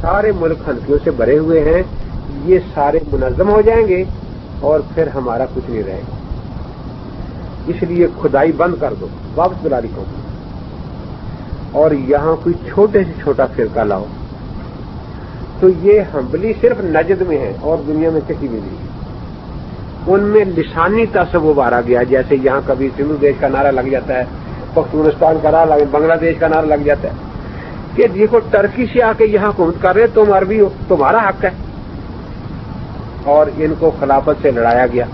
سارے ملک ہنفیوں سے بھرے ہوئے ہیں، یہ سارے منظم ہو جائیں گے اور پھر ہمارا کچھ نہیں رہے گا۔ اس لیے کھدائی بند کر دو، واپس بلا رہی اور یہاں کوئی چھوٹے سے چھوٹا فرقہ لاؤ۔ تو یہ ہمبلی صرف نجد میں ہے اور دنیا میں کسی بھی نہیں۔ ان میں لسانی تصوب آ گیا، جیسے یہاں کبھی سندھو دیش کا نعرہ لگ جاتا ہے پختونستان کا نعرہ بنگلہ دیش کا نعرہ لگ جاتا ہے۔ کہ دیکھو ٹرکی سے آ کے یہاں حکومت کر رہے تم عربی ہو، تمہارا حق ہے۔ اور ان کو خلافت سے لڑایا گیا۔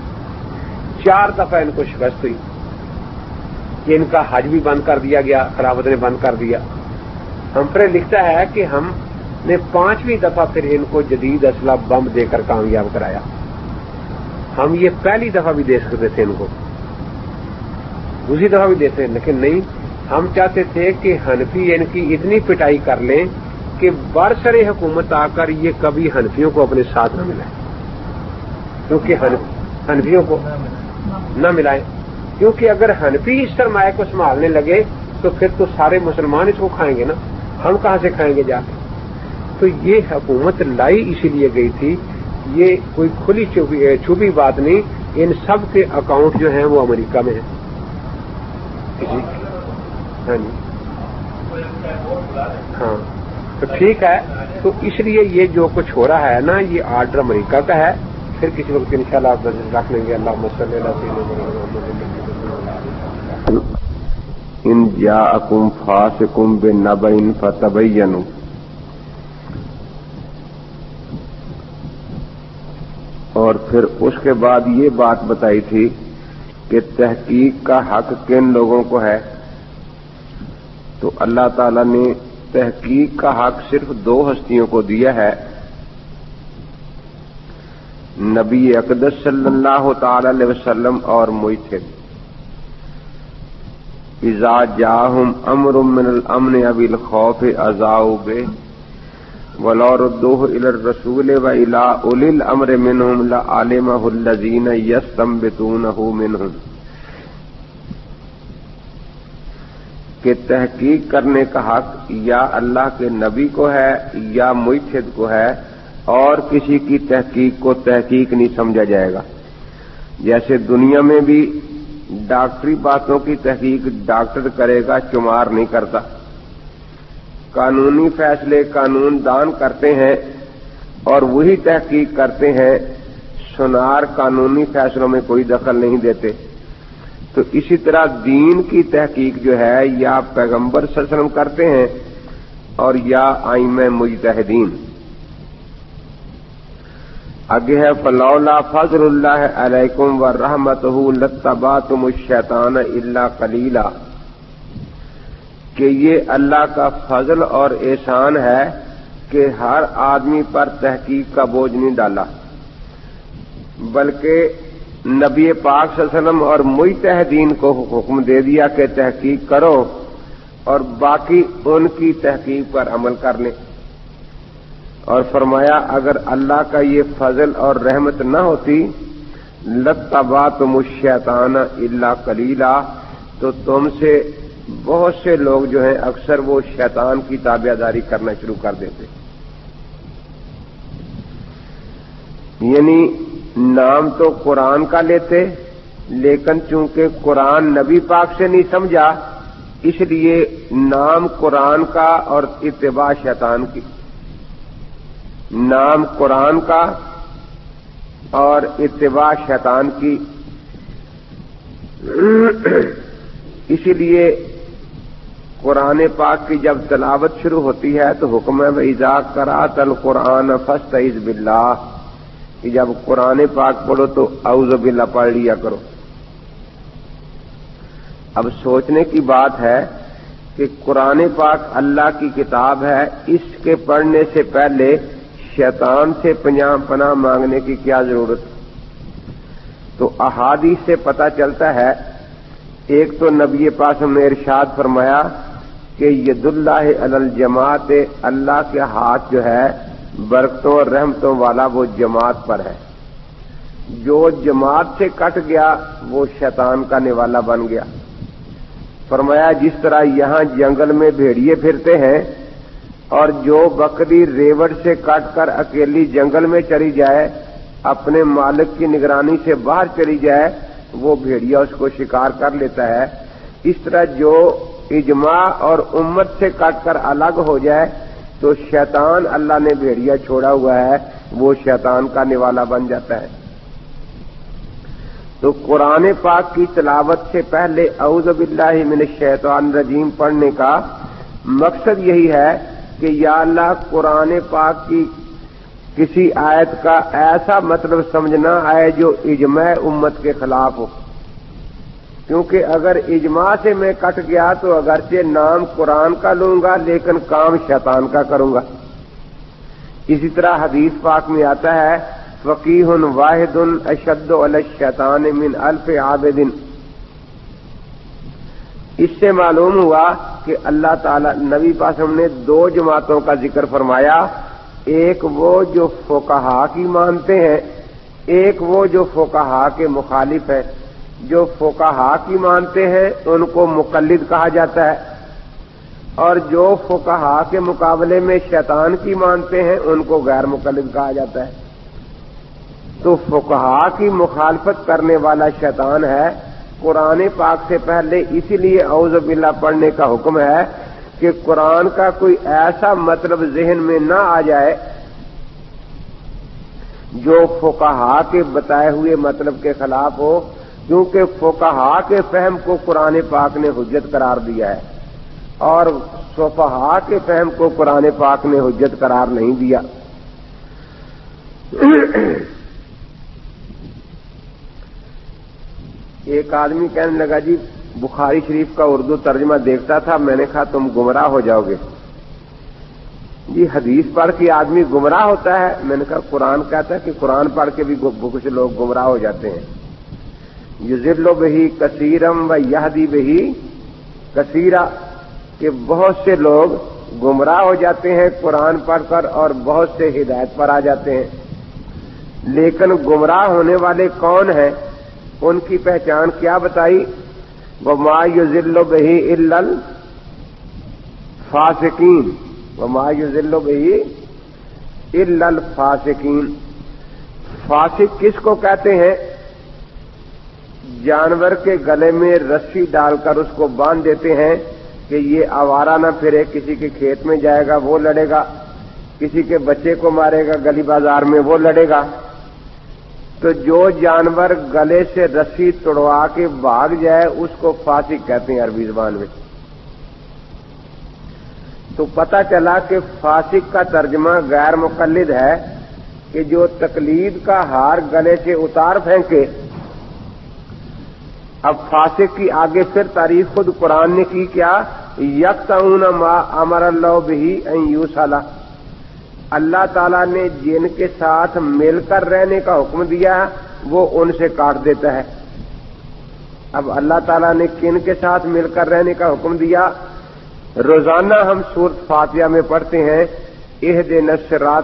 چار دفعہ ان کو شکست ہوئی۔ کہ ان کا حج بھی بند کر دیا گیا، خلافت نے بند کر دیا۔ ہم پر لکھتا ہے کہ ہم نے پانچویں دفعہ پھر ان کو جدید اسلحہ بم دے کر کامیاب کرایا۔ ہم یہ پہلی دفعہ بھی دے سکتے تھے ان کو۔ دوسری دفعہ بھی دیتے لیکن نہیں۔ ہم چاہتے تھے کہ ہنفی ان یعنی کی اتنی پٹائی کر لیں کہ برسر حکومت آ کر یہ کبھی ہنفیوں کو اپنے ساتھ نہ ملائیں کیونکہ ہنفیوں کو نہ ملائیں کیونکہ اگر ہنفی اس سرمایہ کو سنبھالنے لگے تو پھر تو سارے مسلمان اس کو کھائیں گے نا۔ ہم کہاں سے کھائیں گے جا کے؟ تو یہ حکومت لائی اسی لیے گئی تھی۔ یہ کوئی کھلی چھپی بات نہیں، ان سب کے اکاؤنٹ جو ہیں وہ امریکہ میں ہیں۔ جی۔ ہاں جی۔ ہاں۔ تو ٹھیک ہے۔ تو اس لیے یہ جو کچھ ہو رہا ہے نا یہ آرڈر امریکہ کا ہے۔ پھر کسی وقت ان شاء اللہ آپ رکھ لیں گے۔ اللہ مسلم ان جا اکم بے نب ان فتب اور پھر اس کے بعد یہ بات بتائی تھی کہ تحقیق کا حق کن لوگوں کو ہے؟ تو اللہ تعالی نے تحقیق کا حق صرف دو ہستیوں کو دیا ہے۔ نبی اقدس صلی اللہ تعالی علیہ وسلم اور موئتھد اذا جاہم امر من الامن ابی الخوف ازاؤ بے ولو ردوه الى الرسول والى اولي الامر منهم لعلمه الذين يستنبطونه منهم۔ کہ تحقیق کرنے کا حق یا اللہ کے نبی کو ہے یا معیشت کو ہے، اور کسی کی تحقیق کو تحقیق نہیں سمجھا جائے گا۔ جیسے دنیا میں بھی ڈاکٹری باتوں کی تحقیق ڈاکٹر کرے گا، چمار نہیں کرتا۔ قانونی فیصلے قانون دان کرتے ہیں اور وہی تحقیق کرتے ہیں، سنار قانونی فیصلوں میں کوئی دخل نہیں دیتے۔ تو اسی طرح دین کی تحقیق جو ہے، یا پیغمبر وسلم کرتے ہیں اور یا آئم مجتہدین۔ آگے ہے، فلولا فضل اللہ علیکم و رحمت لتبا تم الشیطان اللہ کلیلہ کہ یہ اللہ کا فضل اور احسان ہے کہ ہر آدمی پر تحقیق کا بوجھ نہیں ڈالا، بلکہ نبی پاک صلی اللہ علیہ وسلم اور متحدین کو حکم دے دیا کہ تحقیق کرو اور باقی ان کی تحقیق پر عمل کر لیں۔ اور فرمایا، اگر اللہ کا یہ فضل اور رحمت نہ ہوتی لتبا تم الشیطان اللہ کلیلہ تو تم سے بہت سے لوگ جو ہیں اکثر وہ شیطان کی تابع داری کرنا شروع کر دیتے۔ یعنی نام تو قرآن کا لیتے، لیکن چونکہ قرآن نبی پاک سے نہیں سمجھا، اس لیے نام قرآن کا اور اتباع شیطان کی۔ نام قرآن کا اور اتباع شیطان کی۔ اسی لیے قرآن پاک کی جب تلاوت شروع ہوتی ہے تو حکم ایزا کرا تل قرآن فسٹ عز بلّہ کہ جب قرآن پاک پڑھو تو اوز باللہ پڑھ لیا کرو۔ اب سوچنے کی بات ہے کہ قرآن پاک اللہ کی کتاب ہے، اس کے پڑھنے سے پہلے شیطان سے پناہ مانگنے کی کیا ضرورت؟ تو احادیث سے پتا چلتا ہے، ایک تو نبی پاس نے ارشاد فرمایا کہ ید اللہ الجماعت، اللہ کے ہاتھ جو ہے برکتوں اور رحمتوں والا وہ جماعت پر ہے۔ جو جماعت سے کٹ گیا، وہ شیطان کا نوالا بن گیا۔ فرمایا، جس طرح یہاں جنگل میں بھیڑیے پھرتے ہیں، اور جو بکری ریوڑ سے کٹ کر اکیلی جنگل میں چلی جائے، اپنے مالک کی نگرانی سے باہر چلی جائے، وہ بھیڑیا اس کو شکار کر لیتا ہے۔ اس طرح جو اجماع اور امت سے کٹ کر الگ ہو جائے تو شیطان اللہ نے بھیڑیا چھوڑا ہوا ہے، وہ شیطان کا نوالا بن جاتا ہے۔ تو قرآن پاک کی تلاوت سے پہلے اعوذ باللہ من الشیطان الرجیم پڑھنے کا مقصد یہی ہے کہ یا اللہ قرآن پاک کی کسی آیت کا ایسا مطلب سمجھنا آئے جو اجماع امت کے خلاف ہو۔ کیونکہ اگر اجماع سے میں کٹ گیا تو اگرچہ نام قرآن کا لوں گا، لیکن کام شیطان کا کروں گا۔ اسی طرح حدیث پاک میں آتا ہے فقیح واحد اشد الشیطان من الف عابدن اس سے معلوم ہوا کہ اللہ تعالی، نبی پاسم نے دو جماعتوں کا ذکر فرمایا۔ ایک وہ جو فوکہا کی مانتے ہیں، ایک وہ جو فوکہا کے مخالف ہے۔ جو فوکہا کی مانتے ہیں، ان کو مقلد کہا جاتا ہے۔ اور جو فوکہا کے مقابلے میں شیطان کی مانتے ہیں، ان کو غیر مقلد کہا جاتا ہے۔ تو فقہا کی مخالفت کرنے والا شیطان ہے۔ قرآن پاک سے پہلے اسی لیے اعوذ باللہ پڑھنے کا حکم ہے کہ قرآن کا کوئی ایسا مطلب ذہن میں نہ آ جائے جو فقہا کے بتائے ہوئے مطلب کے خلاف ہو۔ کیونکہ فقہا کے فہم کو قرآن پاک نے حجت قرار دیا ہے اور صفحا کے فہم کو قرآن پاک نے حجت قرار نہیں دیا۔ ایک آدمی کہنے لگا جی بخاری شریف کا اردو ترجمہ دیکھتا تھا، میں نے کہا، تم گمراہ ہو جاؤ گے۔ جی حدیث پڑھ کے آدمی گمراہ ہوتا ہے۔ میں نے کہا، قرآن کہتا ہے کہ قرآن پڑھ کے بھی کچھ لوگ گمراہ ہو جاتے ہیں۔ یوزل بہی کثیرم و یہدی بہی کثیرہ کہ بہت سے لوگ گمراہ ہو جاتے ہیں قرآن پڑھ کر اور بہت سے ہدایت پر آ جاتے ہیں۔ لیکن گمراہ ہونے والے کون ہیں؟ ان کی پہچان کیا بتائی؟ وہ ما یو بہی ال فاسکین وہ ما یو بہی ال فاسکین فاسق کس کو کہتے ہیں؟ جانور کے گلے میں رسی ڈال کر اس کو باندھ دیتے ہیں کہ یہ آوارہ نہ پھرے، کسی کے کھیت میں جائے گا وہ لڑے گا، کسی کے بچے کو مارے گا، گلی بازار میں وہ لڑے گا۔ تو جو جانور گلے سے رسی توڑوا کے بھاگ جائے، اس کو فاسق کہتے ہیں عربی زبان میں۔ تو پتہ چلا کہ فاسق کا ترجمہ غیر مقلد ہے کہ جو تقلید کا ہار گلے سے اتار پھینکے اب فاسق کی آگے پھر تاریخ خود قرآن نے کی کیا یک ما امر اللہ بھی یو اللہ تعالیٰ نے جن کے ساتھ مل کر رہنے کا حکم دیا، وہ ان سے کاٹ دیتا ہے۔ اب اللہ تعالیٰ نے کن کے ساتھ مل کر رہنے کا حکم دیا؟ روزانہ ہم سورت فاتحہ میں پڑھتے ہیں اح دن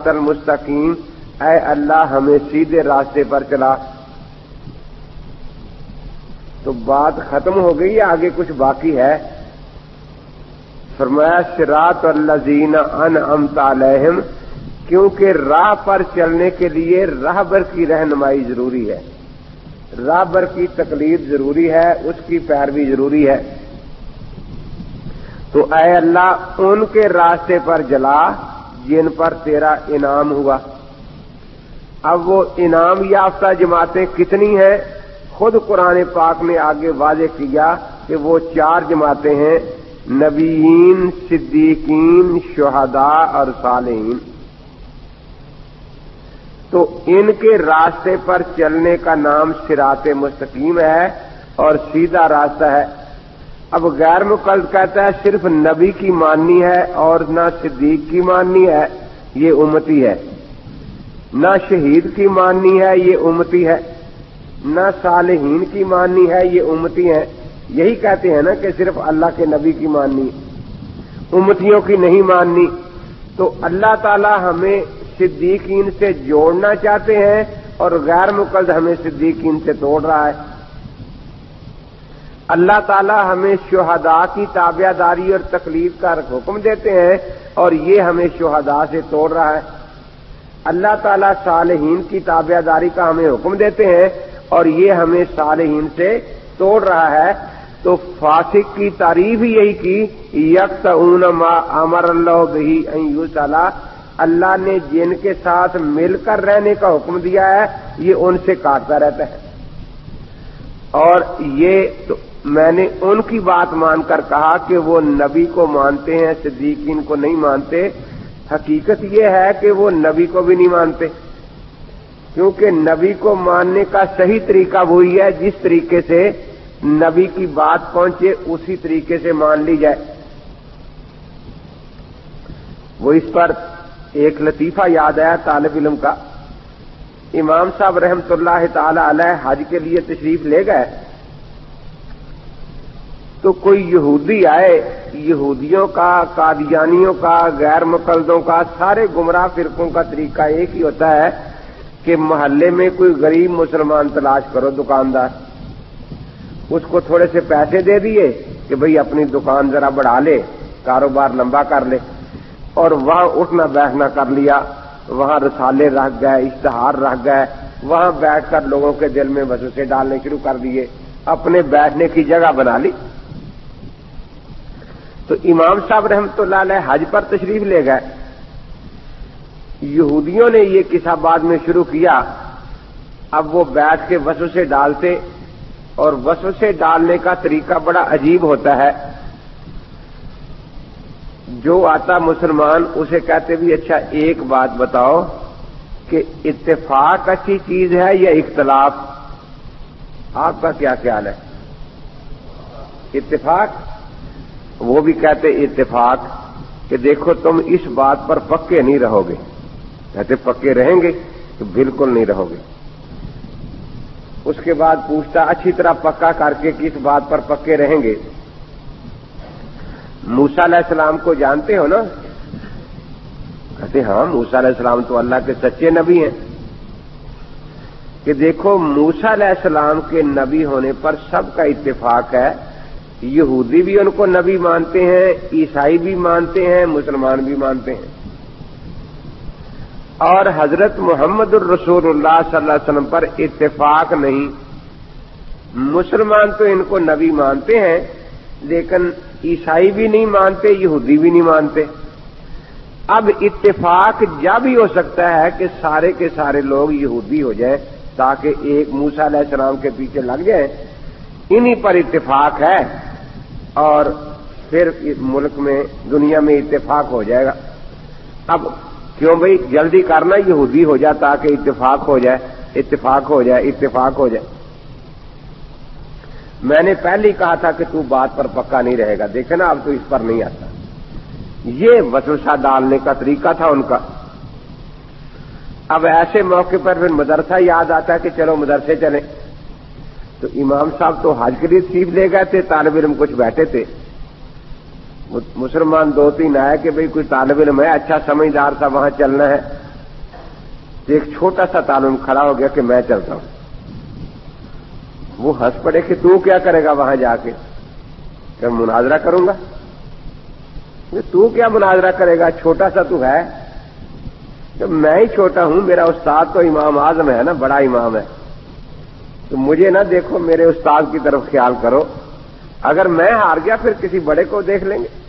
المستقیم۔ اے اللہ، ہمیں سیدھے راستے پر چلا۔ تو بات ختم ہو گئی، آگے کچھ باقی ہے۔ فرمایا سرات اللہ زین ان امت علیہم، کیونکہ راہ پر چلنے کے لیے راہ بر کی رہنمائی ضروری ہے۔ راہ بر کی تکلیف ضروری ہے، اس کی پیروی ضروری ہے۔ تو اے اللہ، ان کے راستے پر جلا جن پر تیرا انعام ہوا۔ اب وہ انعام یافتہ جماعتیں کتنی ہیں؟ خود قرآن پاک نے آگے واضح کیا کہ وہ چار جماعتیں ہیں، نبیین، صدیقین، شہداء اور صالحین۔ تو ان کے راستے پر چلنے کا نام سرات مستقیم ہے اور سیدھا راستہ ہے۔ اب غیر مقلد کہتا ہے صرف نبی کی ماننی ہے اور نہ صدیق کی ماننی ہے، یہ امتی ہے۔ نہ شہید کی ماننی ہے، یہ امتی ہے۔ نہ صالحین کی ماننی ہے، یہ امتی ہے یہی کہتے ہیں نا کہ صرف اللہ کے نبی کی ماننی، امتیوں کی نہیں ماننی۔ تو اللہ تعالی ہمیں صدیقین سے جوڑنا چاہتے ہیں اور غیر مقلد ہمیں صدیقین سے توڑ رہا ہے۔ اللہ تعالی ہمیں شہداء کی تابع داری اور تکلیف کا حکم دیتے ہیں اور یہ ہمیں شہداء سے توڑ رہا ہے۔ اللہ تعالیٰ صالحین کی تابع داری کا ہمیں حکم دیتے ہیں اور یہ ہمیں صالحین سے توڑ رہا ہے۔ تو فاسق کی تعریف یہی کی یک امر اللہ بہی اللہ نے جن کے ساتھ مل کر رہنے کا حکم دیا ہے، یہ ان سے کاٹتا رہتا ہے۔ اور یہ تو میں نے ان کی بات مان کر کہا کہ وہ نبی کو مانتے ہیں، صدیقین کو نہیں مانتے۔ حقیقت یہ ہے کہ وہ نبی کو بھی نہیں مانتے۔ کیونکہ نبی کو ماننے کا صحیح طریقہ وہی ہے، جس طریقے سے نبی کی بات پہنچے، اسی طریقے سے مان لی جائے۔ وہ اس پر ایک لطیفہ یاد آیا طالب علم کا۔ امام صاحب رحمت اللہ تعالی علیہ حج کے لیے تشریف لے گئے۔ تو کوئی یہودی آئے، یہودیوں کا، قادیانیوں کا، غیر مقلدوں کا، سارے گمراہ فرقوں کا طریقہ ایک ہی ہوتا ہے۔ کہ محلے میں کوئی غریب مسلمان تلاش کرو، دکاندار۔ اس کو تھوڑے سے پیسے دے دیے کہ بھئی اپنی دکان ذرا بڑھا لے، کاروبار لمبا کر لے۔ اور وہاں اٹھنا بیٹھنا کر لیا، وہاں رسالے رکھ گئے، اشتہار رکھ گئے۔ وہاں بیٹھ کر لوگوں کے دل میں وسوسے ڈالنے شروع کر دیے۔ اپنے بیٹھنے کی جگہ بنا لی۔ تو امام صاحب رحمت اللہ علیہ حج پر تشریف لے گئے۔ یہودیوں نے یہ قصہ بعد میں شروع کیا۔ اب وہ بیٹھ کے وسو سے ڈالتے اور وسو سے ڈالنے کا طریقہ بڑا عجیب ہوتا ہے۔ جو آتا مسلمان اسے کہتے بھی اچھا ایک بات بتاؤ کہ اتفاق اچھی چیز ہے یا اختلاف؟ آپ کا کیا خیال ہے؟ اتفاق؟ وہ بھی کہتے اتفاق کہ دیکھو، تم اس بات پر پکے نہیں رہو گے۔ کہتے پکے رہیں گے تو بالکل نہیں رہو گے۔ اس کے بعد پوچھتا، اچھی طرح پکا کر کے کس بات پر پکے رہیں گے؟ موسا علیہ السلام کو جانتے ہو نا؟ کہتے ہاں موسا علیہ السلام تو اللہ کے سچے نبی ہیں۔ کہ دیکھو موسا علیہ السلام کے نبی ہونے پر سب کا اتفاق ہے۔ یہودی بھی ان کو نبی مانتے ہیں، عیسائی بھی مانتے ہیں، مسلمان بھی مانتے ہیں۔ اور حضرت محمد الرسول اللہ صلی اللہ علیہ وسلم پر اتفاق نہیں۔ مسلمان تو ان کو نبی مانتے ہیں، لیکن عیسائی بھی نہیں مانتے، یہودی بھی نہیں مانتے۔ اب اتفاق جب ہی ہو سکتا ہے کہ سارے کے سارے لوگ یہودی ہو جائیں، تاکہ ایک موسا علیہ السلام کے پیچھے لگ جائیں۔ انہی پر اتفاق ہے اور پھر ملک میں، دنیا میں اتفاق ہو جائے گا۔ اب کیوں بھائی جلدی کرنا یہودی ہو جائے تاکہ اتفاق ہو جائے، اتفاق ہو جائے، اتفاق ہو جائے۔ میں نے پہلے ہی کہا تھا کہ تو بات پر پکا نہیں رہے گا۔ دیکھے نا، اب تو اس پر نہیں آتا۔ یہ وسوسہ ڈالنے کا طریقہ تھا ان کا۔ اب ایسے موقع پر پھر مدرسہ یاد آتا ہے کہ چلو مدرسے چلیں۔ تو امام صاحب تو حج کے لیے تشریف لے گئے تھے، طالب علم کچھ بیٹھے تھے۔ مسلمان دو تین آئے کہ بھئی کوئی طالب علم ہے اچھا سمجھدار تھا وہاں چلنا ہے۔ تو ایک چھوٹا سا طالب کھڑا ہو گیا کہ میں چلتا ہوں۔ وہ ہنس پڑے کہ تو کیا کرے گا وہاں جا کے؟ کہ مناظرہ کروں گا؟ تو کیا مناظرہ کرے گا؟ چھوٹا سا تو ہے۔ تو میں ہی چھوٹا ہوں، میرا استاد تو امام اعظم ہے نا، بڑا امام ہے۔ تو مجھے نہ دیکھو، میرے استاد کی طرف خیال کرو۔ اگر میں ہار گیا، پھر کسی بڑے کو دیکھ لیں گے۔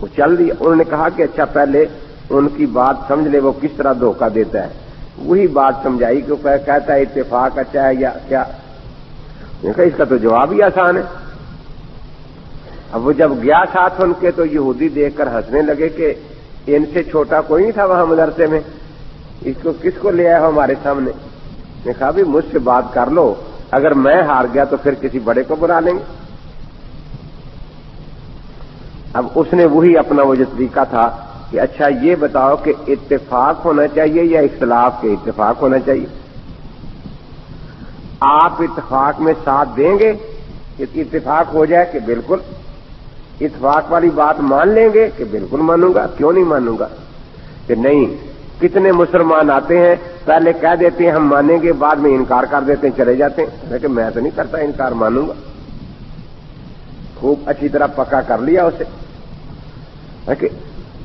وہ چل دیا انہوں نے کہا کہ اچھا پہلے ان کی بات سمجھ لے، وہ کس طرح دھوکہ دیتا ہے۔ وہی بات سمجھائی کہ کہتا ہے اتفاق اچھا ہے یا کیا۔ کہا، اس کا تو جواب ہی آسان ہے۔ اب وہ جب گیا ساتھ ان کے تو یہودی دیکھ کر ہنسنے لگے کہ ان سے چھوٹا کوئی نہیں تھا وہاں مدرسے میں۔ اس کو کس کو لے آیا ہمارے سامنے؟ نے کہا بھی مجھ سے بات کر لو۔ اگر میں ہار گیا تو پھر کسی بڑے کو بلا لیں گے۔ اب اس نے وہی اپنا وہ جو طریقہ تھا کہ اچھا یہ بتاؤ کہ اتفاق ہونا چاہیے یا اختلاف کے اتفاق ہونا چاہیے؟ آپ اتفاق میں ساتھ دیں گے کہ اتفاق ہو جائے کہ بالکل اتفاق والی بات مان لیں گے کہ بالکل مانوں گا، کیوں نہیں مانوں گا؟ کہ نہیں، کتنے مسلمان آتے ہیں، پہلے کہہ دیتے ہیں ہم مانیں گے، بعد میں انکار کر دیتے ہیں، چلے جاتے ہیں۔ لیکن میں تو نہیں کرتا انکار، مانوں گا۔ خوب اچھی طرح پکا کر لیا اسے۔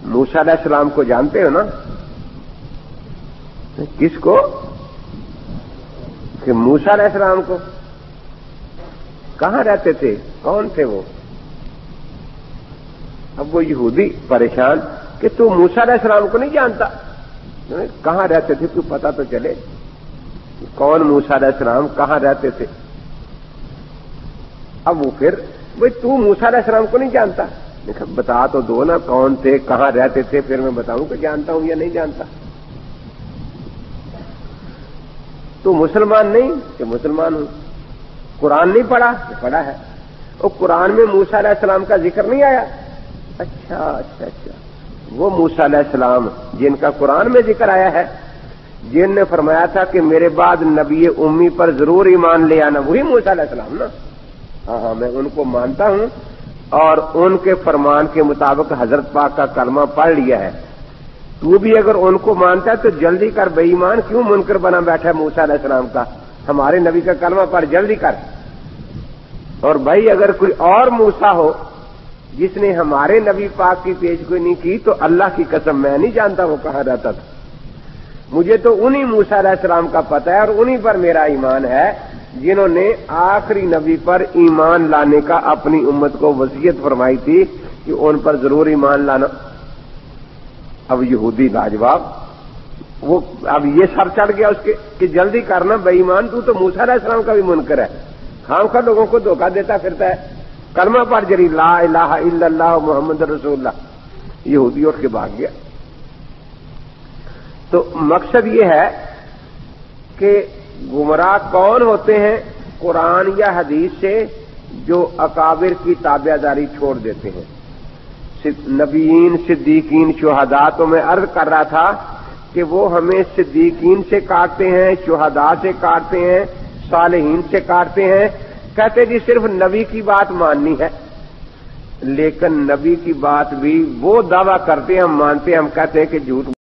موسا علیہ السلام کو جانتے ہو نا؟ کس کو؟ کہ موسا علیہ السلام کو۔ کہاں رہتے تھے؟ کون تھے وہ؟ اب وہ یہودی پریشان کہ تو موسا علیہ السلام کو نہیں جانتا۔ کہاں رہتے تھے؟ تو پتا تو چلے۔ کون موسا علیہ السلام؟ کہاں رہتے تھے؟ اب وہ پھر بھائی تو موسا علیہ السلام کو نہیں جانتا۔ بتا تو دو نا، کون تھے، کہاں رہتے تھے، پھر میں بتاؤں کہ جانتا ہوں یا نہیں جانتا۔ تو مسلمان نہیں، کہ مسلمان ہوں۔ قرآن نہیں پڑھا پڑھا ہے۔ وہ قرآن میں موسا علیہ السلام کا ذکر نہیں آیا۔ اچھا اچھا اچھا۔ وہ موسا علیہ السلام، جن کا قرآن میں ذکر آیا ہے، جن نے فرمایا تھا کہ میرے بعد نبی امی پر ضرور ایمان لے آنا، وہی موسا علیہ السلام نا۔ ہاں ہاں میں ان کو مانتا ہوں۔ اور ان کے فرمان کے مطابق حضرت پاک کا کلمہ پڑھ لیا ہے۔ تو بھی اگر ان کو مانتا ہے تو جلدی کر، بے ایمان کیوں منکر بنا بیٹھا ہے موسا علیہ السلام کا؟ ہمارے نبی کا کلمہ پڑھ، جلدی کر۔ اور بھائی اگر کوئی اور موسا ہو، جس نے ہمارے نبی پاک کی پیش گوئی نہیں کی، تو اللہ کی قسم میں نہیں جانتا وہ کہاں رہتا تھا۔ مجھے تو انہی موسا علیہ السلام کا پتہ ہے اور انہی پر میرا ایمان ہے۔ جنہوں نے آخری نبی پر ایمان لانے کا اپنی امت کو وصیت فرمائی تھی کہ ان پر ضرور ایمان لانا۔ اب یہودی لاجواب، وہ اب یہ سر چڑھ گیا اس کے کہ جلدی کرنا، بے ایمان تو تو موسا علیہ السلام کا بھی منکر ہے۔ خام خا لوگوں کو دھوکہ دیتا پھرتا ہے۔ کلمہ پر جری لا الہ الا اللہ محمد رسول اللہ۔ یہودی اٹھ کے بھاگ گیا۔ تو مقصد یہ ہے کہ گمراہ کون ہوتے ہیں قرآن یا حدیث سے جو اکابر کی تابع داری چھوڑ دیتے ہیں؟ نبیین، صدیقین شہدا تو میں عرض کر رہا تھا کہ وہ ہمیں صدیقین سے کاٹتے ہیں شہدا سے کاٹتے ہیں، صالحین سے کاٹتے ہیں۔ کہتے جی صرف نبی کی بات ماننی ہے، لیکن نبی کی بات بھی وہ دعویٰ کرتے ہیں، ہم مانتے ہیں، ہم کہتے ہیں کہ جھوٹ